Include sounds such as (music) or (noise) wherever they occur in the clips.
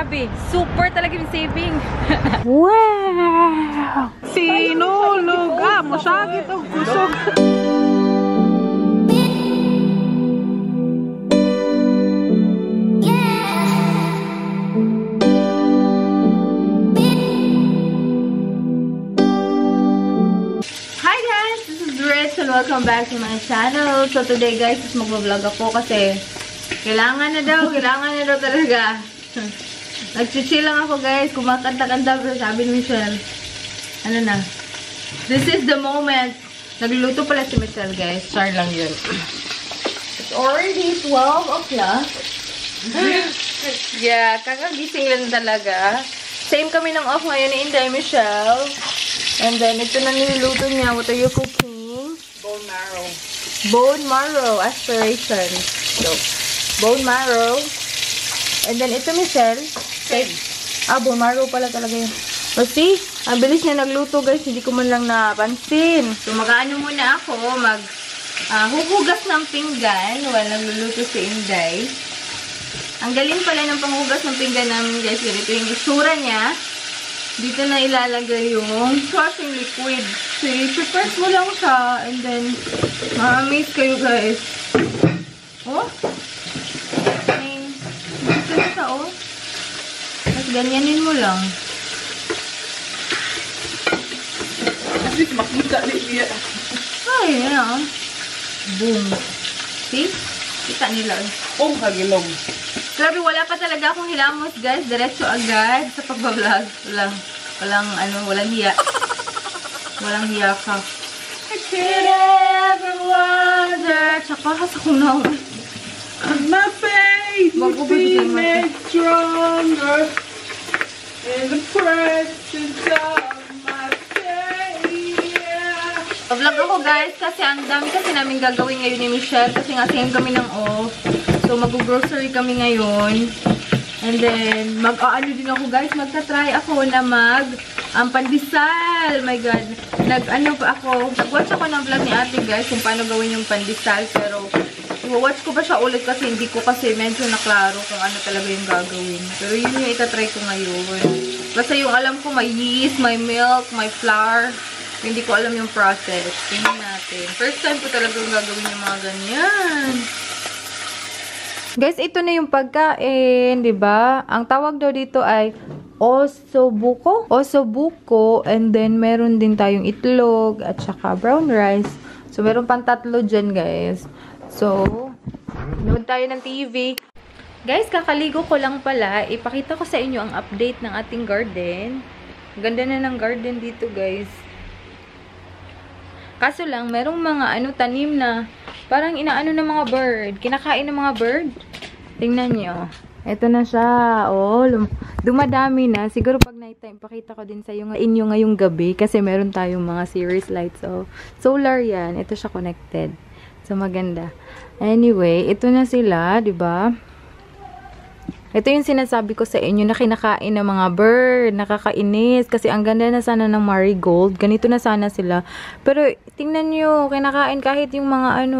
Grabe, super talaga yung saving. (laughs) Wow! Sinulog ah! Masyagit ang kusog. Hi guys! This is Rich and welcome back to my channel. So today guys, is magbablog ako kasi kailangan na daw, kailangan na daw talaga. (laughs) Nag-chill lang ako guys, kumakanta-kanta pero sabi ni Michelle, ano na, this is the moment. Nagluluto pala si Michelle guys, char lang yun. It's already 12 o'clock. yeah, kakagising lang talaga. Same kami ng off ngayon ni Inday Michelle. And then, ito na niluluto niya. What are you cooking? Bone marrow. Bone marrow aspiration. So, bone marrow. And then, ito, Michelle. Same. Ah, bone marrow pala talaga yun. O, see? Ang bilis niya nagluto, guys. Hindi ko man lang napansin. So, mag-ano muna ako. Mag, huhugas ng pinggan while nagluluto si Inday. Ang galing pala ng panghugas ng pinggan namin, guys. Ganito yung itsura niya. Dito na ilalagay yung washing liquid. So, i-press mo lang siya. And then, ma-amaze kayo, guys. Oh? Dito na siya, oh. Ganyanin mo lang. Least makita niya. Ay, yan, oh. Boom. See? Kita nila, oh. Kagilong. Grabe, wala pa talaga akong hilamos, guys. Diretso agad sa pagbablog. Walang, walang, ano, walang hiya. walang hiya ka. I could ever wonder. Tsaka, hasa ko na. My faith being bigyan made stronger in the presence of my Savior. Pag-vlog ako, guys, kasi ang dami kasi namin gagawin ngayon ni Michelle. Kasi nga, same kami ng off. So, mag-grocery kami ngayon. And then, mag-aano din ako, guys. Magta-try ako na mag ang pandesal. My God. Nag-ano pa ako. Nag-watch ako ng vlog ni ate, guys, kung paano gawin yung pandesal. Pero, i-watch ko ba siya ulit kasi hindi ko kasi medyo naklaro kung ano talaga yung gagawin. Pero yun yung itatry ko ngayon. Basta yung alam ko, may yeast, may milk, may flour. Hindi ko alam yung process. Tingnan natin. First time ko talagang gagawin yung mga ganyan. Guys, ito na yung pagkain, 'di ba? Ang tawag daw dito ay osobuko. Osobuko and then meron din tayong itlog at saka brown rice. So meron pang tatlo diyan, guys. So, nood tayo ng TV. Guys, kakaligo ko lang pala. Ipakita ko sa inyo ang update ng ating garden. Ganda na ng garden dito, guys. Kaso lang, merong mga ano tanim na parang inaano ng mga bird. Kinakain ng mga bird. Tingnan nyo. Ito na siya. Oh, dumadami na. Siguro pag night time, pakita ko din sa inyo, inyo ngayong gabi. Kasi meron tayong mga series lights. So, solar yan. Ito siya connected. So, maganda. Anyway, ito na sila, di ba? Ito yung sinasabi ko sa inyo na kinakain ng mga bird, nakakainis. Kasi ang ganda na sana ng marigold. Ganito na sana sila. Pero tingnan nyo, kinakain kahit yung mga ano,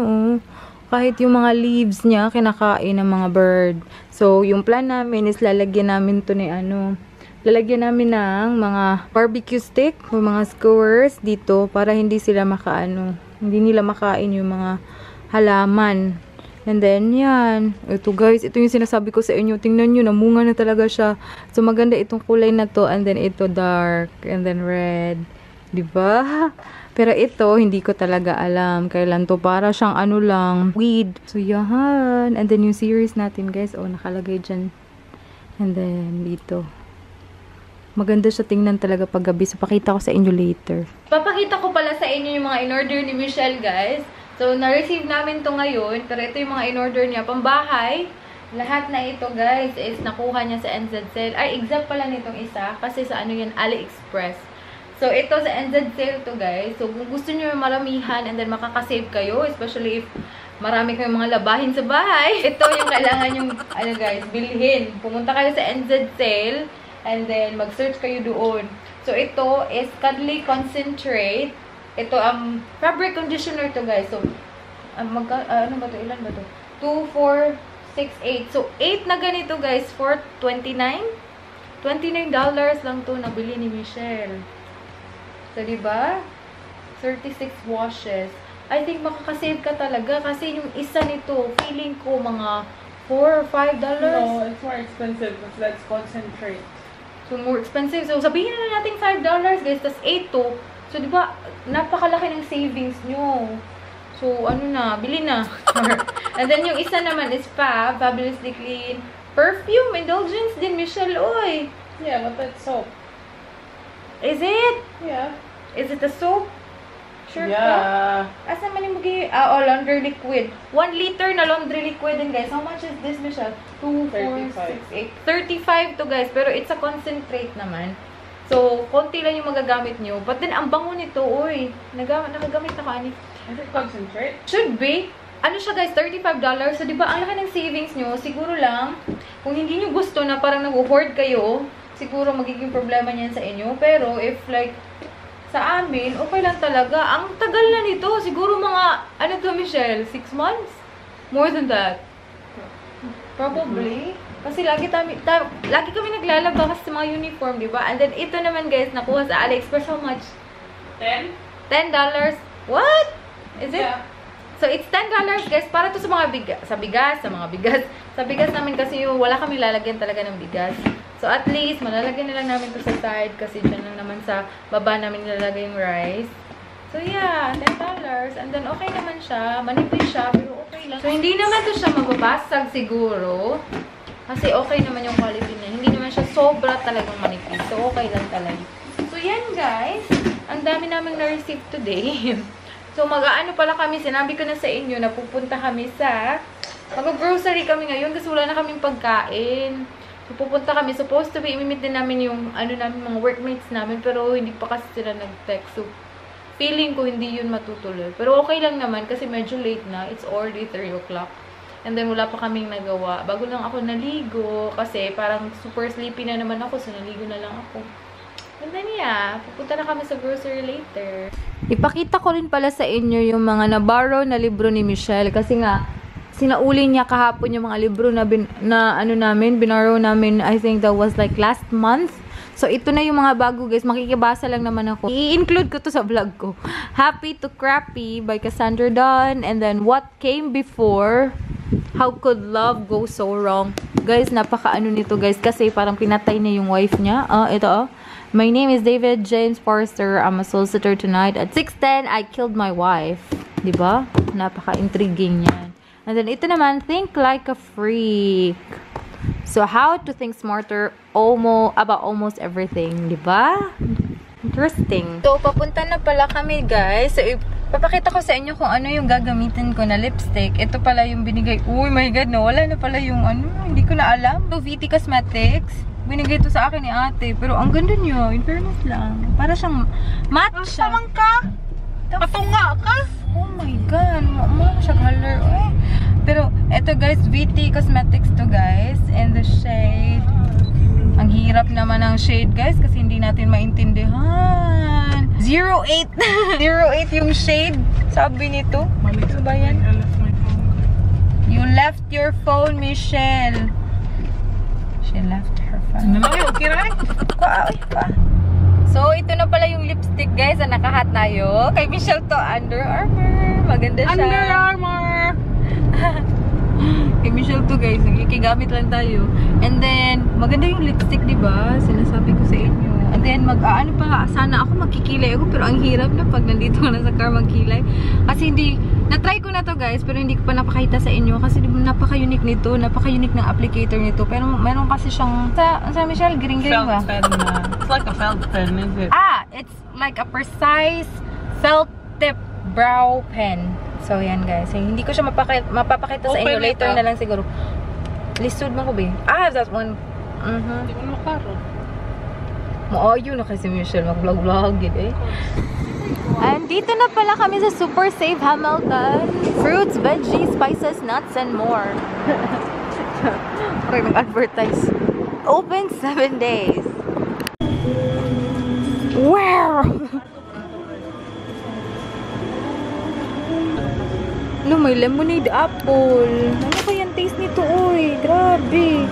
kahit yung mga leaves niya, kinakain ng mga bird. So, yung plan namin is lalagyan namin to ni ano, lalagyan namin ng mga barbecue stick mga skewers dito para hindi sila makaano, hindi nila makain yung mga halaman. And then, yan. Ito guys, ito yung sinasabi ko sa inyo. Tingnan nyo, namunga na talaga siya. So, maganda itong kulay na to. And then, ito dark. And then, red. ba? Diba? (laughs) Pero ito, hindi ko talaga alam. Kailan to. Para siyang ano lang, weed. So, yan. And then, yung series natin, guys. Oh, nakalagay dyan. And then, dito. Maganda siya tingnan talaga pag gabi. So, pakita ko sa inyo later. Papakita ko pala sa inyo yung mga in-order ni Michelle, guys. So, na-receive namin to ngayon. Pero ito yung mga in-order niya. Pambahay. Lahat na ito, guys, is nakuha niya sa NZ Sale. Ay, exact pala nitong isa. Kasi sa ano yan, AliExpress. So, ito sa NZ Sale to, guys. So, kung gusto niyo maramihan and then makakasave kayo, especially if marami kayong mga labahin sa bahay, (laughs) ito yung kailangan yung, ano guys, bilhin. Pumunta kayo sa NZ Sale and then mag-search kayo doon. So, ito is Cuddly Concentrate. Ito ang fabric conditioner to guys. So, um, magka, ah, ano ba to? Ilan ba to? 2, 4, 6, 8. So, 8 na ganito guys for 29. $29 lang to nabili ni Michelle. So, di ba? 36 washes. I think makakasave ka talaga kasi yung isa nito, feeling ko mga 4 or 5 dollars. No, it's more expensive because that's concentrate. So, more expensive. So, sabihin na natin $5 guys, tas 8 to. So, di ba, napakalaki ng savings nyo. So, ano na, bili na. (laughs) And then, yung isa naman is Fab, Fabulously Clean. Perfume, indulgence din, Michelle, oy. Yeah, but that's soap. Is it? Yeah. Is it a soap? Sure ka? yeah. Asa man yung magi... Ah, oh, laundry liquid. 1 liter na laundry liquid din, guys. How much is this, Michelle? 2, 4, 6, 8. 35 to, guys. Pero it's a concentrate naman. So, konti lang yung magagamit nyo. But then, ang bango nito, uy. Naga, nakagamit na ka, ani. Is it concentrate? Should be. Ano siya, guys? $35. So, di ba, ang laki ng savings nyo, siguro lang, kung hindi nyo gusto na parang nag-hoard kayo, siguro magiging problema niyan sa inyo. Pero, if like, sa amin, okay lang talaga. Ang tagal na nito. Siguro mga, ano to, Michelle? Six months? More than that. Probably. Kasi lagi, tami, ta, lagi kami naglalaba kasi sa mga uniform, di ba? And then, ito naman, guys, nakuha sa AliExpress. How much? 10? $10. What? Is it? Yeah. So, it's $10 guys, para to sa mga bigas, sa bigas, sa mga bigas. Sa bigas namin kasi yung wala kami lalagyan talaga ng bigas. So, at least, malalagyan na lang namin to sa side kasi dyan lang naman sa baba namin nilalagay yung rice. So, yeah, $10. And then, okay naman siya. Manipis siya, pero okay lang. So, hindi naman to siya mababasag siguro. Kasi okay naman yung quality niya. Hindi naman siya sobra talagang manipis. So, okay lang talaga. So, yan guys. Ang dami namin na-receive today. (laughs) So, mag-aano pala kami, sinabi ko na sa inyo na pupunta kami sa, mag-grocery kami ngayon kasi wala na kaming pagkain. So, pupunta kami, supposed to be, imimit din namin yung, ano namin, mga workmates namin, pero hindi pa kasi sila nag-text. So, feeling ko hindi yun matutuloy. Pero okay lang naman kasi medyo late na. It's already 3 o'clock. And then, wala pa kaming nagawa. Bago lang ako naligo kasi parang super sleepy na naman ako, so naligo na lang ako. And then, yeah, pupunta na kami sa grocery later. Ipakita ko rin pala sa inyo yung mga naborrow na libro ni Michelle. Kasi nga, sinauli niya kahapon yung mga libro na, bin, na ano namin, binarrow namin, I think that was like last month. So, ito na yung mga bago, guys. Makikibasa lang naman ako. I-include ko to sa vlog ko. Happy to Crappy by Cassandra Dunn. And then, What Came Before. How Could Love Go So Wrong. Guys, napaka-ano nito, guys. Kasi parang pinatay niya yung wife niya. Ah, ito, oh. My name is David James Forrester. I'm a solicitor tonight. At 6.10, I killed my wife. Diba? Napaka-intriguing yan. And then, ito naman, Think Like a Freak. So, how to think smarter almost, about almost everything. Diba? Interesting. So, papunta na pala kami, guys. So, papakita ko sa inyo kung ano yung gagamitin ko na lipstick. Ito pala yung binigay. Uy, my God, no. Wala na pala yung ano. Hindi ko na alam. So, VT Cosmetics. Binigay ito sa akin ni ate. Pero ang ganda niya. In fairness lang. Para siyang matcha. Tamang ka? Patunga ka? Oh my God. Mo siya color. Uy. Pero, ito guys, VT Cosmetics to guys. And the shade. Ang hirap naman ng shade guys kasi hindi natin maintindihan. 08. 08 (laughs) yung shade. Sabi nito. Ano ba yan? You left your phone, Michelle. She left her phone. Okay pa. So, ito na pala yung lipstick, guys, na nakahat tayo. Kay Michelle to, Under Armour. Maganda siya. Under Armour! (laughs) Kay Michelle to, guys. Nagikigamit lang tayo. And then, maganda yung lipstick, di ba? Sinasabi ko sa inyo. And then, mag, ah, ano pa, sana ako magkikilay ako. Pero ang hirap na pag nandito ka na sa car magkilay. Kasi hindi, na-try ko na to, guys. Pero hindi ko pa napakita sa inyo. Kasi di ba, napaka-unique nito. Napaka-unique ng applicator nito. Pero meron kasi siyang, sa, sa Michelle, green-green ba? Felt pen na. It's like a felt pen, is it? Ah, it's like a precise felt tip brow pen. So, yan guys. Eh, Hindi ko siya mapakita, mapapakita sa inyo. Later na lang siguro. Lisod mo ko ba? Ah, that one. Mhm. Hindi mo makaro. Maayo na kasi Michelle. Mag-vlog-vlog yun eh. And dito na pala kami sa Super Save Hamilton. Fruits, veggies, spices, nuts, and more. (laughs) Parang nag-advertise. Open 7 days. May lemonade apple. Ano ba yung taste nito, oy? Grabe.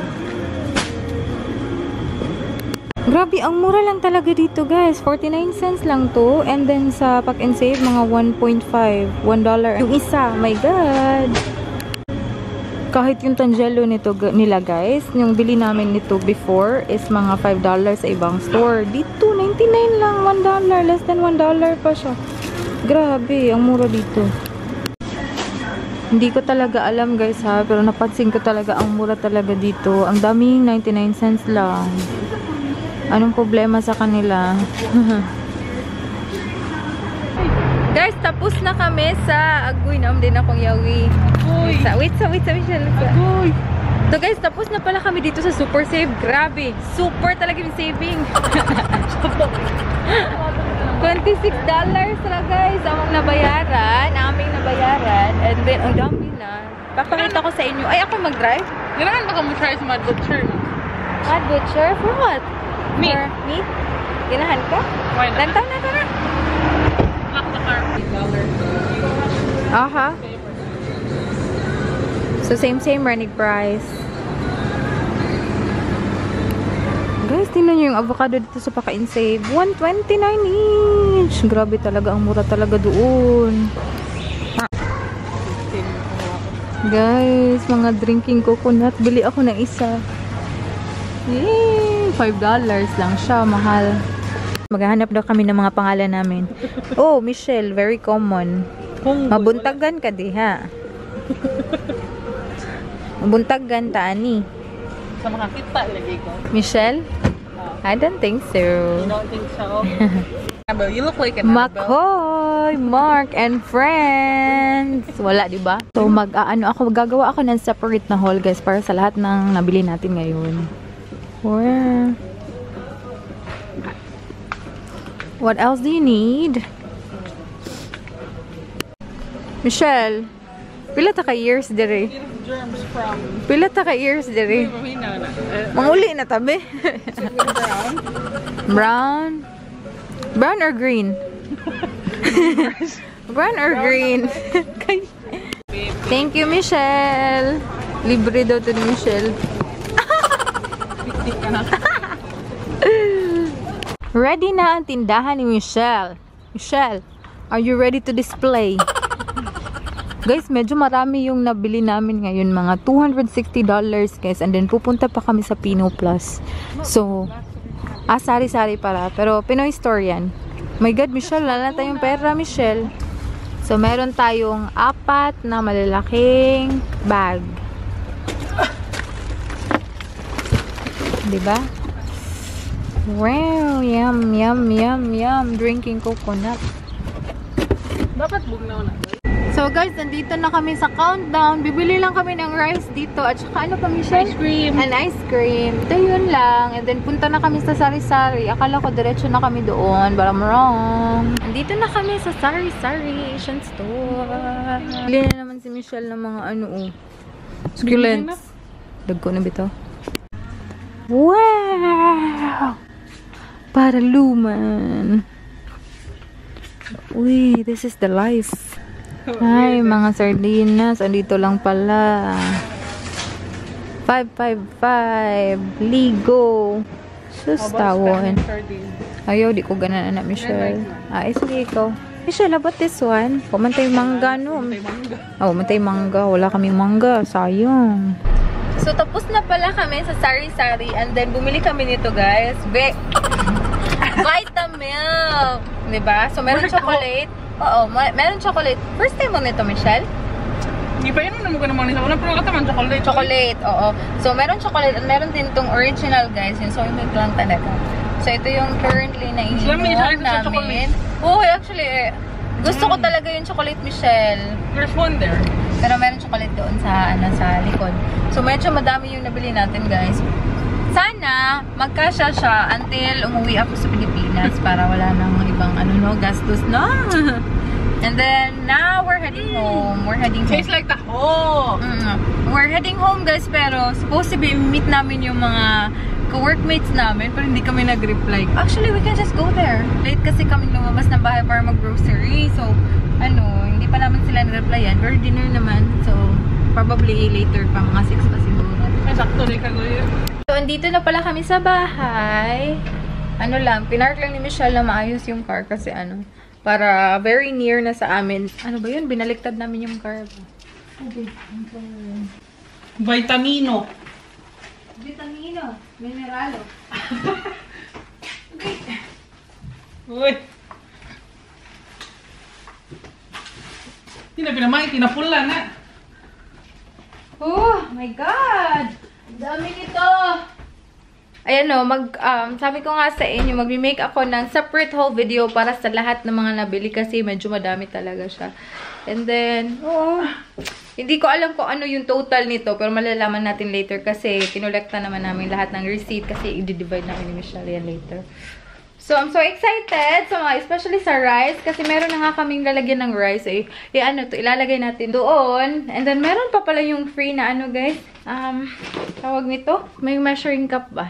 Grabe, ang mura lang talaga dito guys. 49 cents lang to. And then sa pack and save, mga 1.5. 1 dollar. Yung isa, my god. Kahit yung tangelo nito nila guys, yung bili namin nito before is mga 5 dollars sa ibang store. Dito, 99 lang. 1 dollar. Less than 1 dollar pa siya. Grabe, ang mura dito. Hindi ko talaga alam guys ha, pero napansin ko talaga ang mura talaga dito. Ang daming 99 cents lang. Anong problema sa kanila? (laughs) guys, tapos na kami sa Agoy. Naam din akong yawi. Uy! Sa, wait, sa, wait, sa, Michelle. Uy! So guys, tapos na pala kami dito sa Super Save. Grabe. Super talaga yung saving. (laughs) (laughs) $26 na guys. Among nabayaran. Aming nabayaran. And then, ang dami na. Papakita ko sa inyo. Ay, ako mag-drive? Ganahan baka mo try sa Mad Butcher. Mad Butcher? For what? Meat. For meat? Ginahan ka? Why not? Lantaw na ka na. Lock the car. Aha. So, same, same running price. Guys, tingnan nyo yung avocado dito sa Pakain Save. 129 each. Grabe talaga. Ang mura talaga doon. Guys, mga drinking coconut. Bili ako ng isa. Yay! $5 lang siya. Mahal. Maghahanap daw kami ng mga pangalan namin. Oh, Michelle. Very common. Mabuntagan ka di ha. Mabuntagan ta ani. Sa makakita lagi ko. Michelle? I don't think so. You don't think so? (laughs) Annabelle, you look like an. Makoy, Mark, and friends. Wala, di ba? So, mag, ah, ano, ako, gagawa ako ng separate na haul, guys, para sa lahat ng nabili natin ngayon. Where? What else do you need? Michelle, pila ta ka years dire? Germs from... Pila ta ka years dire? Mahina na. Uh, na tabi. brown. (laughs) Brown? Brown or green? (laughs) Brown or green? Thank you, Michelle. Libre daw to ni Michelle. (laughs) Ready na ang tindahan ni Michelle. Michelle, are you ready to display? Guys, medyo marami yung nabili namin ngayon. Mga $260 guys. And then pupunta pa kami sa Pino Plus. So, ah, sari-sari para. Pero Pinoy store yan. My God, Michelle, wala na tayong pera, Michelle. So, meron tayong apat na malalaking bag. Diba? Wow, yum, yum, yum, yum. Drinking coconut. Dapat bugnaw na. So guys, nandito na kami sa countdown. Bibili lang kami ng rice dito. At saka ano pa, Michelle? Ice cream. An ice cream. Ito yun lang. And then punta na kami sa Sari-Sari. Akala ko diretso na kami doon. But I'm wrong. Nandito na kami sa Sari-Sari Asian Store. Bili na naman si Michelle ng mga ano oh. Succulents. Dagko na bito. Wow! Para luman. Uy, this is the life. Ay, mga sardinas. Andito lang pala. 555. Ligo. Sus, tawon. Ayaw, di ko ganan anak, Michelle. Ah, eh, sige ikaw. Michelle, about this one? Pumantay mangga, no? Oh, mantay mangga. Wala kaming mangga. Sayang. So, tapos na pala kami sa Sari-Sari. And then, bumili kami nito, guys. Be (laughs) Vitamilk. Diba? So, meron chocolate. Oo, ma- meron chocolate. First time mo nito, Michelle? Hindi pa yun naman ko naman isa. Wala pero kataman chocolate. Chocolate, oo. So, meron chocolate at meron din itong original, guys. Yung soy milk lang talaga. So, ito yung currently na may ininom namin. Oo, actually, eh, gusto ko talaga yung chocolate, Michelle. There's one there. Pero meron chocolate doon sa ano sa likod. So medyo madami yung nabili natin, guys. Sana magkasya siya until umuwi ako sa Pilipinas para wala nang ibang ano no gastos no. (laughs) And then now we're heading home. We're heading home. Tastes like the whole. Mm, we're heading home guys pero supposed to be meet namin yung mga co-workmates namin pero hindi kami nag-reply. Actually, we can just go there. Late kasi kami lumabas ng bahay para mag-grocery. So, ano, hindi pa naman sila na-replyan. Pero dinner naman. So, probably later pa, mga 6 pa siguro. Ay, sakto na yung kagoy. So, andito na pala kami sa bahay. ano lang, pinark lang ni Michelle na maayos yung car kasi ano, para very near na sa amin. Ano ba yun? Binaliktad namin yung car. Vitamino. Vitamino, mineralo. (laughs) Uy. Hindi na pinamay, tinapula na. Oh my God! Dami nito! Ayan o, mag, um, sabi ko nga sa inyo, mag-make ako ng separate whole video para sa lahat ng mga nabili kasi medyo madami talaga siya. And then, oo, hindi ko alam kung ano yung total nito, pero malalaman natin later kasi kinolekta naman namin lahat ng receipt kasi i-divide namin ni Michelle yan later. So, I'm so excited. So, especially sa rice. Kasi meron na nga kaming lalagyan ng rice. Eh, eh ano to, ilalagay natin doon. And then, meron pa pala yung free na ano, guys. Um, tawag nito? May measuring cup ba?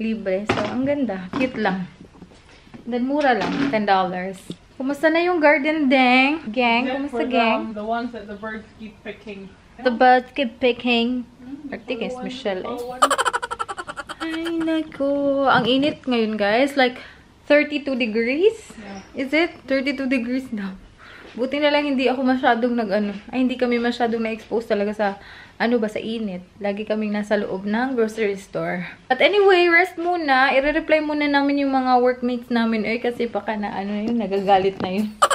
Libre. So, ang ganda. Cute lang. And then, mura lang. $10. Kumusta na yung garden, Deng? Gang? Kumusta, gang? The, the ones that the birds keep picking. The birds keep picking. I think it's Michelle, eh. Ay, nako. Ang init ngayon, guys. Like, 32 degrees? Is it? 32 degrees now. Buti na lang hindi ako masyadong nag, ano, ay, hindi kami masyadong na-expose talaga sa, ano ba, sa init. Lagi kaming nasa loob ng grocery store. But anyway, rest muna. I-reply muna namin yung mga workmates namin. Eh, kasi baka na, ano yun, nagagalit na yun. (laughs)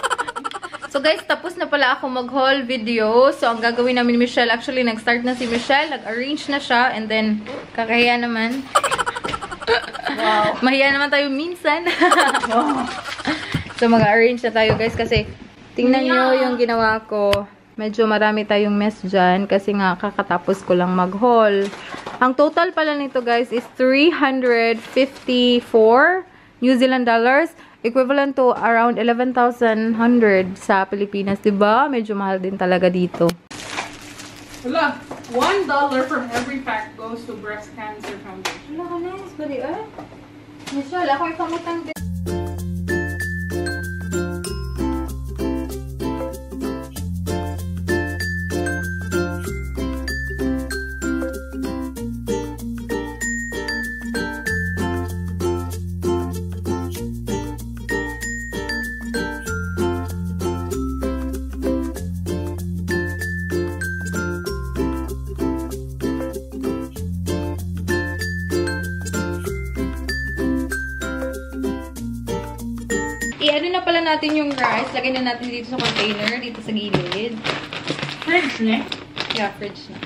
So guys, tapos na pala ako mag-haul video. So ang gagawin namin ni Michelle, actually nag-start na si Michelle, nag-arrange na siya, and then kakahiya naman. Wow. Mahiya naman tayo minsan. so mag-arrange na tayo guys kasi tingnan nyo yung ginawa ko. Medyo marami tayong mess dyan kasi nga kakatapos ko lang mag-haul. Ang total pala nito guys is 354 New Zealand dollars. Equivalent to around 11,100 sa Pilipinas. 'di ba? Medyo mahal din talaga dito. Wala. One dollar from every pack goes to Breast Cancer Foundation. Wala ka nice, bali ah. Michelle, ako ipamutang din. Na natin yung rice. Lagay na natin dito sa container, dito sa gilid. Fridge, ne? Yeah, fridge na.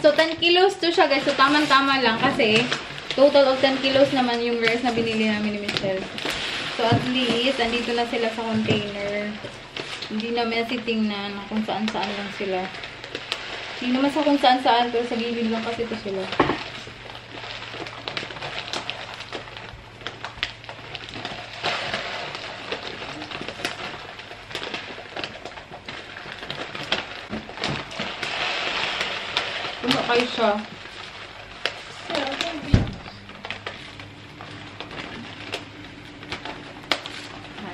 So, 10 kilos to siya, guys. So, tamang-tama lang kasi total of 10 kilos naman yung rice na binili namin ni Michelle. So, at least, andito na sila sa container. Hindi namin nasitingnan kung saan-saan lang sila. Hindi naman sa kung saan-saan, pero sa gilid lang kasi ito sila. Tumakay siya.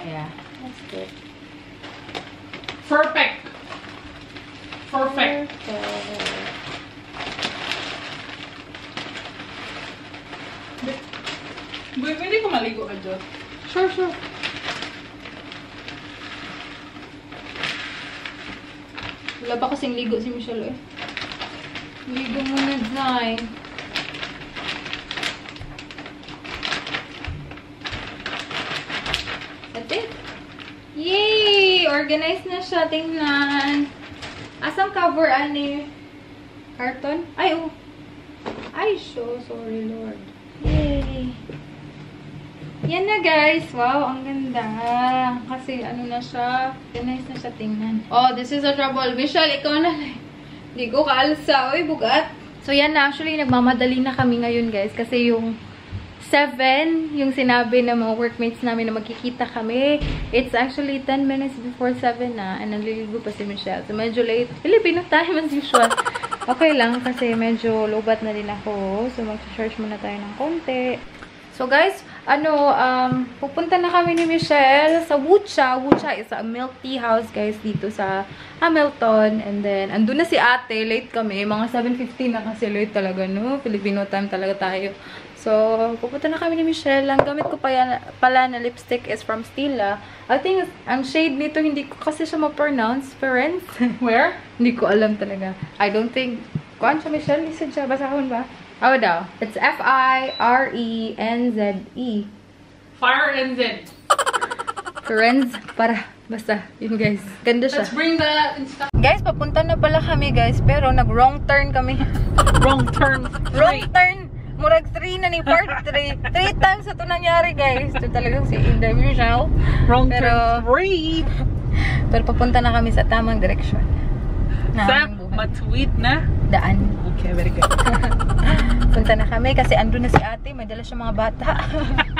Yeah. That's good. Perfect. Perfect. Boy, pwede ko maligo ka dyan. Sure, sure. Wala pa kasing ligo si Michelle eh. Ligo muna, Zay. That's it. Yay! Organized na siya. Tingnan. Asang cover, ani? Carton? Ay, oh. Ay, so sorry, Lord. Yan na guys. Wow, ang ganda. Kasi ano na siya. Nice na siya tingnan. Oh, this is a trouble. Michelle, ikaw na lang. Hindi ko kaalsa. Uy, bugat. So yan na. Actually, nagmamadali na kami ngayon guys. Kasi yung 7, yung sinabi ng mga workmates namin na magkikita kami. It's actually 10 minutes before 7 na. And naliligo pa si Michelle. So medyo late. Filipino time as usual. (laughs) Okay lang kasi medyo lobat na din ako. So mag-charge muna tayo ng konti. So guys, ano, um, pupunta na kami ni Michelle sa Wucha. Wucha is a milk tea house guys dito sa Hamilton. And then, andun na si ate. Late kami. Mga 7.15 na kasi late talaga, no? Filipino time talaga tayo. So, pupunta na kami ni Michelle. Ang gamit ko pa yan, pala na lipstick is from Stila. I think, ang shade nito, hindi ko kasi siya ma-pronounce. Parents? (laughs) Where? hindi ko alam talaga. I don't think, kuhan siya Michelle? Isa siya. Basahon ba? Ano daw? It's F-I-R-E-N-Z-E. Fire and. Friends, para, basta, yun guys. Ganda siya. Let's bring the. Guys, papunta na pala kami guys, pero nag-wrong turn kami. (laughs) Wrong turn. wrong turn! Murag 3 na ni part 3. 3 times ito nangyari guys. Ito talagang si Inday Michelle. Wrong Pero- turn. Three. (laughs) Pero papunta na kami sa tamang direksyon. Na Sa. Matuwid na. Daan. Okay, very good. (laughs) Punta na kami kasi andun na si ate. May dala siya mga bata.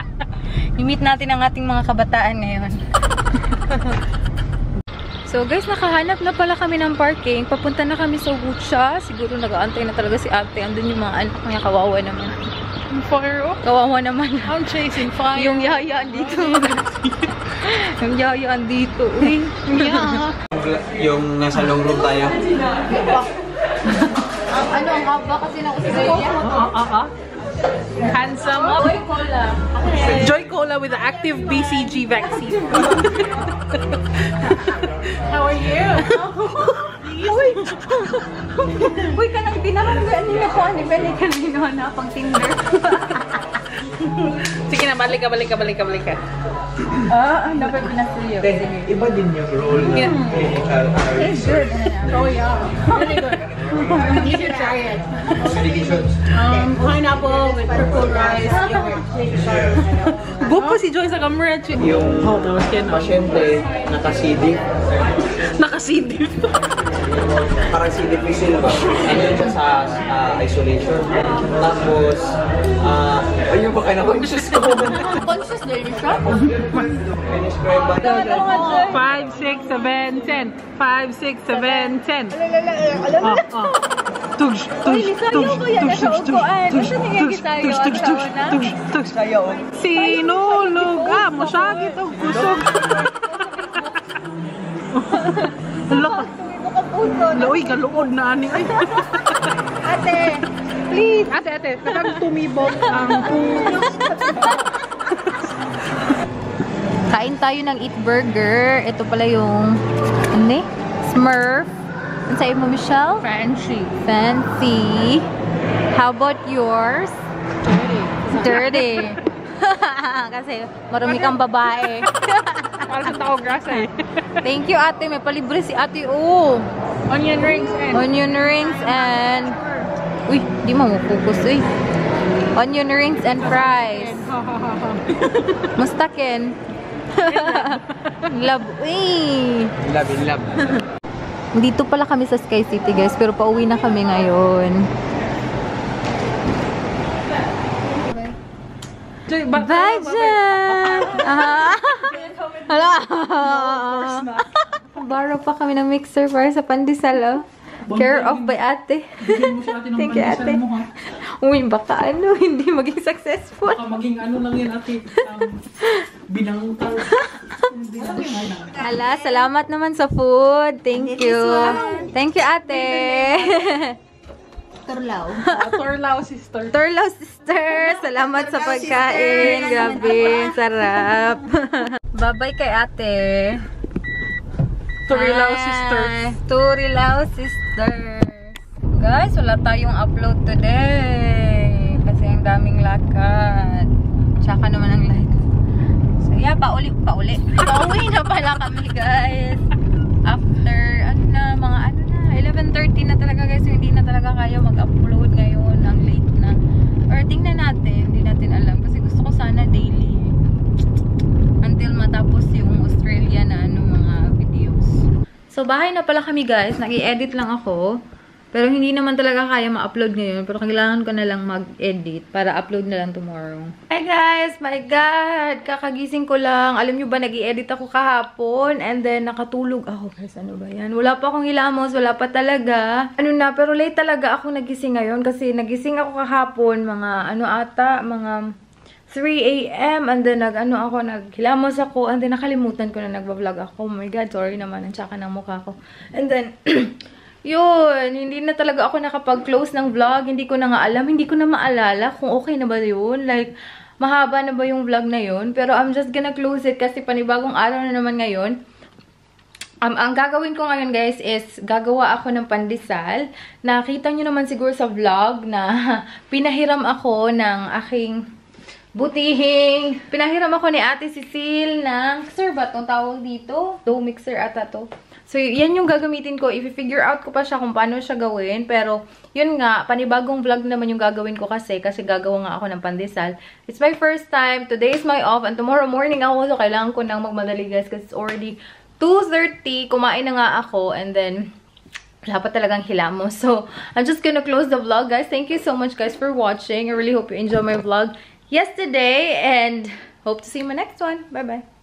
(laughs) I-meet natin ang ating mga kabataan ngayon. (laughs) so guys, nakahanap na pala kami ng parking. Papunta na kami sa Wucha. Siguro nag-aantay na talaga si ate. Andun yung mga anak niya. Kawawa naman. Fire up. Kawawa naman. I'm chasing fire. yung yaya andito. (laughs) yung yaya andito. Uy, yeah. Yung nasa long room tayo. ano, ang haba kasi ng Australia. Uh, uh, uh. Handsome up. Boy, cola. Joy Cola with the active BCG vaccine. (laughs) How are you? (laughs) Uy! Uy, kanang pinaranggan niyo ko ni Benny kanino na pang Tinder. Sige na, balik ka, balik ka, balik ka, balik ka. ah, ang dapat pinasuyo. Iba din yung role ng Yeah. clinical It's good. Oh yeah, really good. You should try it. medications. Um, pineapple with purple rice, yogurt. (laughs) Si Joy sa camera. Yung Oh, pasyente naka-CD, Nakasidip. (laughs) parang si Difficile ba? Andun siya sa ah, isolation. Tapos, ah, ayun ba kayo na conscious ko? Conscious na rin siya. Piniscribe ba? Ano 5, 6, 7, 10. 5, 6, 7, 10. Oh, oh. Tugsh, Uy, tugsh, Lisa, tugsh, ayoko yan. tugsh, Nasa tugsh, upuan. tugsh, Nasa tugsh, tugsh, nangyayari tayo? tugsh, Ang tugsh, tawa na? tugsh, tugsh. Sinulog ah, masyagit ang kusog. (laughs) Lo, Hala, Loy, kaluod na ani. Ay, (laughs) Ate, please. ate, ate, takang tumibok ang. Kain tayo ng Eat Burger. Ito pala yung, ano eh? Smurf. Ano sa'yo mo, Michelle? Fancy. Fancy. How about yours? Dirty. (laughs) Kasi marami kang babae. Para sa tao grasa eh. Thank you, ate. May palibre si ate. Oh. Onion rings and Onion rings and... Uy, di mo mapukus, uy. Onion rings and fries. Musta, Ken? Love. Uy. Love in love. Dito pala kami sa Sky City, guys. Pero pauwi na kami ngayon. Joy, ba- Bye, Jen! Ah. Hala. Borrow pa kami ng mixer para sa pandesal, oh. Care of by ate. Thank you, ate. Uy, baka ano, (laughs) hindi maging successful. Baka maging ano lang yan ate. Um, binangtal. Hala, salamat naman sa food. Thank you. Thank you, ate. Uh, Torlao sister. Turlaw sister, salamat sa pagkain. Grabe, sarap. (laughs) Bye-bye kay ate. Torlao Hi. sisters. Turilao sisters. Guys, wala tayong upload today. Kasi ang daming lakad. Tsaka naman ang light. So, yeah, pauli, pauli. (laughs) Pauwi na pala kami, guys. After, ano na, mga ano na, 11.30 na talaga, guys. So, hindi na talaga kaya mag-upload ngayon. Ang late na. Or tingnan natin. Hindi natin alam. Kasi gusto ko sana daily. Until matapos yung Australia na. So, bahay na pala kami, guys. Nag-i-edit lang ako. Pero hindi naman talaga kaya ma-upload ngayon. Pero kailangan ko na lang mag-edit para upload na lang tomorrow. Hi guys! My God! Kakagising ko lang. Alam nyo ba, nag edit ako kahapon. And then, nakatulog ako. Guys, ano ba yan? Wala pa akong hilamos. Wala pa talaga. Ano na, pero late talaga ako nagising ngayon. Kasi nagising ako kahapon. Mga, ano ata, mga 3 a.m. And then, nag, ano ako, naghilamos ako. And then, nakalimutan ko na nagbablog ako. Oh my God, sorry naman. Ang tsaka ng mukha ko. And then, (clears throat) yun, hindi na talaga ako nakapag-close ng vlog. Hindi ko na nga alam. Hindi ko na maalala kung okay na ba yun. Like, mahaba na ba yung vlog na yun. Pero I'm just gonna close it kasi panibagong araw na naman ngayon. Um, ang gagawin ko ngayon guys is gagawa ako ng pandesal. Nakita nyo naman siguro sa vlog na (laughs) pinahiram ako ng aking butihing. Pinahiram ako ni Ate Cecile ng mixer ba itong tawag dito? Dough mixer ata to. So, yan yung gagamitin ko. I-figure out ko pa siya kung paano siya gawin. Pero, yun nga, panibagong vlog naman yung gagawin ko kasi. Kasi gagawa nga ako ng pandesal. It's my first time. Today is my off. And tomorrow morning ako. So, kailangan ko nang magmadali guys. Kasi it's already 2.30. Kumain na nga ako. And then, wala pa talagang hilamo. So, I'm just gonna close the vlog, guys. Thank you so much, guys, for watching. I really hope you enjoy my vlog yesterday. And hope to see you in my next one. Bye-bye.